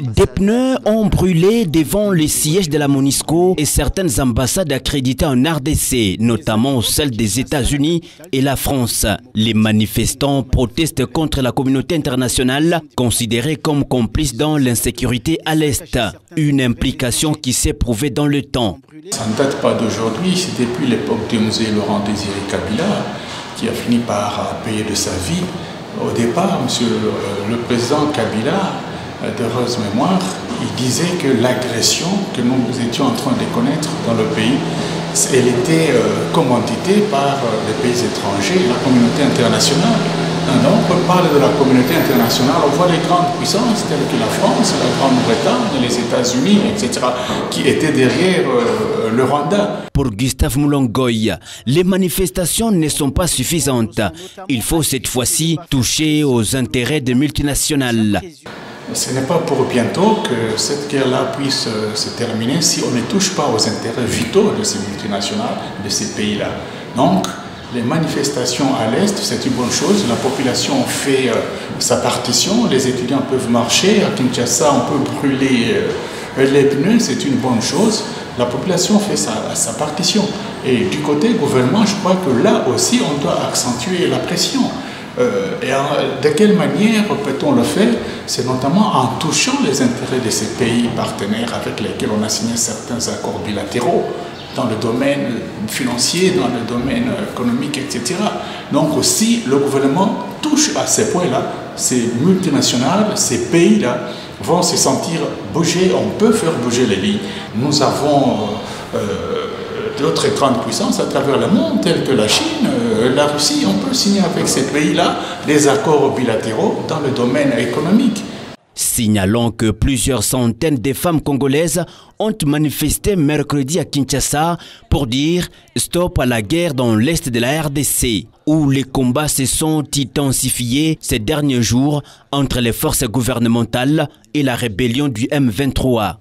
Des pneus ont brûlé devant les sièges de la MONUSCO et certaines ambassades accréditées en RDC, notamment celle des États-Unis et la France. Les manifestants protestent contre la communauté internationale, considérée comme complice dans l'insécurité à l'Est. Une implication qui s'est prouvée dans le temps. Ça ne date pas d'aujourd'hui, c'est depuis l'époque de Musée Laurent Désiré Kabila qui a fini par payer de sa vie. Au départ, monsieur le président Kabila d'heureuse mémoire, il disait que l'agression que nous étions en train de connaître dans le pays, elle était euh, commanditée par euh, les pays étrangers, la communauté internationale. Donc, on parle de la communauté internationale, on voit les grandes puissances telles que la France, la Grande-Bretagne, les États-Unis, etc., qui étaient derrière euh, le Rwanda. Pour Gustave Moulongoy, les manifestations ne sont pas suffisantes. Il faut cette fois-ci toucher aux intérêts des multinationales. Ce n'est pas pour bientôt que cette guerre-là puisse euh, se terminer si on ne touche pas aux intérêts vitaux de ces multinationales, de ces pays-là. Donc, les manifestations à l'Est, c'est une bonne chose. La population fait euh, sa partition, les étudiants peuvent marcher. À Kinshasa, on peut brûler euh, les pneus, c'est une bonne chose. La population fait sa, sa partition. Et du côté gouvernement, je crois que là aussi, on doit accentuer la pression. Euh, et de quelle manière peut-on le faire? C'est notamment en touchant les intérêts de ces pays partenaires avec lesquels on a signé certains accords bilatéraux dans le domaine financier, dans le domaine économique, etc. Donc aussi, le gouvernement touche à ces points-là. Ces multinationales, ces pays-là vont se sentir bouger, on peut faire bouger les lignes. Nous avons... Euh, d'autres grandes puissances à travers le monde, telles que la Chine, euh, la Russie. On peut signer avec ces pays-là des accords bilatéraux dans le domaine économique. Signalons que plusieurs centaines de femmes congolaises ont manifesté mercredi à Kinshasa pour dire stop à la guerre dans l'est de la RDC, où les combats se sont intensifiés ces derniers jours entre les forces gouvernementales et la rébellion du M23.